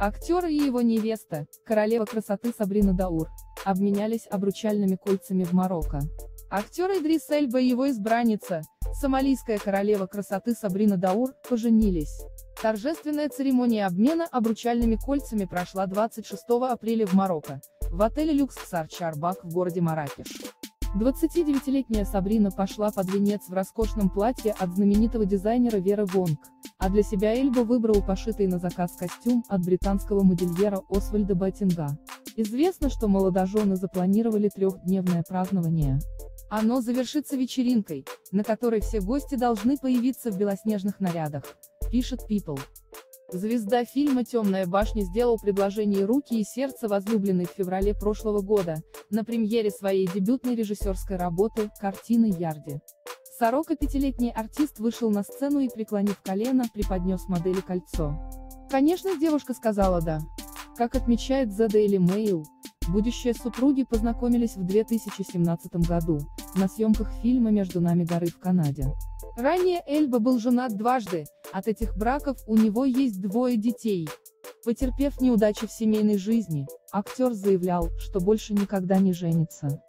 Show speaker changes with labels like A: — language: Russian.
A: Актер и его невеста, королева красоты Сабрина Даур, обменялись обручальными кольцами в Марокко. Актер Идрис Эльба и его избранница, сомалийская королева красоты Сабрина Даур, поженились. Торжественная церемония обмена обручальными кольцами прошла 26 апреля в Марокко, в отеле Люкс Ксар Чарбак в городе Маракеш. 29-летняя Сабрина пошла под венец в роскошном платье от знаменитого дизайнера Веры Вонг, а для себя Эльба выбрал пошитый на заказ костюм от британского модельера Освальда Баттинга. Известно, что молодожены запланировали трехдневное празднование. Оно завершится вечеринкой, на которой все гости должны появиться в белоснежных нарядах, пишет People. Звезда фильма «Темная башня» сделал предложение руки и сердце возлюбленной в феврале прошлого года, на премьере своей дебютной режиссерской работы, картины «Ярди». 45-летний артист вышел на сцену и, преклонив колено, преподнес модели кольцо. Конечно, девушка сказала «да». Как отмечает The Daily Mail, будущие супруги познакомились в 2017 году, на съемках фильма «Между нами горы» в Канаде. Ранее Эльба был женат дважды, от этих браков у него есть двое детей. Потерпев неудачи в семейной жизни, актер заявлял, что больше никогда не женится.